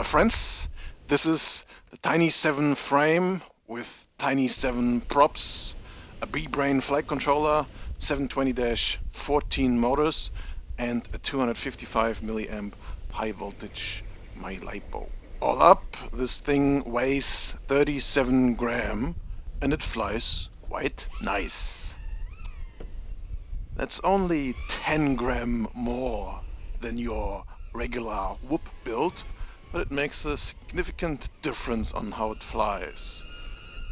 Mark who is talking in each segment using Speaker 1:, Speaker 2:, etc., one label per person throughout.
Speaker 1: my friends. This is the Tiny 7 frame with Tiny 7 props, a BeeBrain flight controller, 720-14 motors, and a 255 milliamp high voltage my MyLipo. All up, this thing weighs 37 gram and it flies quite nice. That's only 10 gram more than your regular whoop build, but it makes a significant difference on how it flies.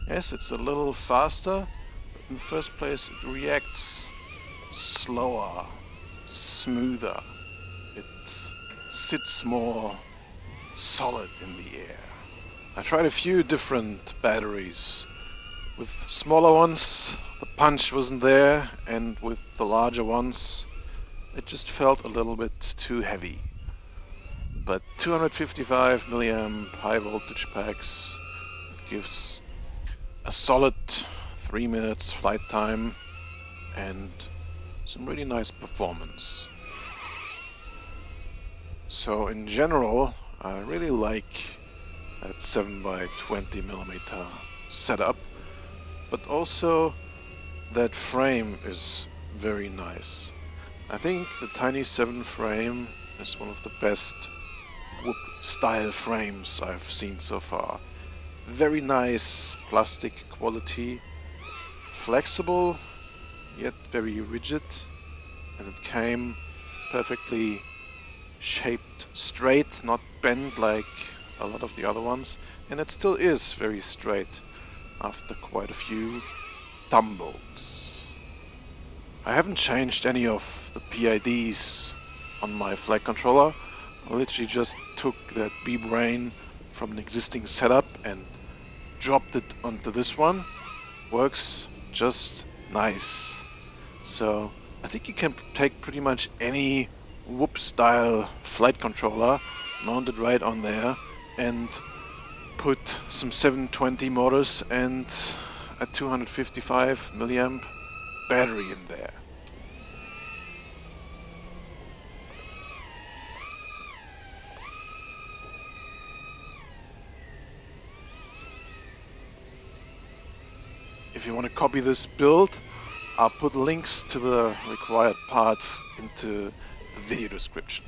Speaker 1: Yes, it's a little faster, but in the first place it reacts slower, smoother. It sits more solid in the air. I tried a few different batteries. With smaller ones, the punch wasn't there, and with the larger ones, it just felt a little bit too heavy but 255 milliamp high voltage packs gives a solid three minutes flight time and some really nice performance. So in general, I really like that 7 by 20 millimeter setup, but also that frame is very nice. I think the Tiny 7 frame is one of the best Whoop style frames I've seen so far. Very nice plastic quality, flexible yet very rigid, and it came perfectly shaped straight, not bent like a lot of the other ones, and it still is very straight after quite a few tumbles. I haven't changed any of the PIDs on my flight controller, literally just took that BeeBrain from an existing setup and dropped it onto this one. Works just nice. So I think you can take pretty much any whoop style flight controller mounted right on there and put some 720 motors and a 255 milliamp battery in there. If you want to copy this build, I'll put links to the required parts into the video description.